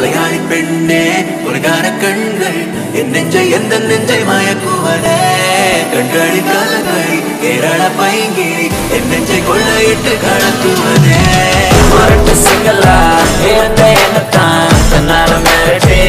மலையாளி பெண்ணே உனக்கான கண்கள் என் நெஞ்சை எந்த நெஞ்சை மயக்குவதே? கண்களி கலகளை கேரள பைங்கிரி என் நெஞ்சை கொள்ளையிட்டு கலக்குவதே மரட்டு சிங்களா இருந்த என்னத்தான்? தன்னால மிரட்டே